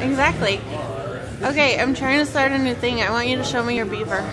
exactly. Okay, I'm trying to start a new thing. I want you to show me your beaver.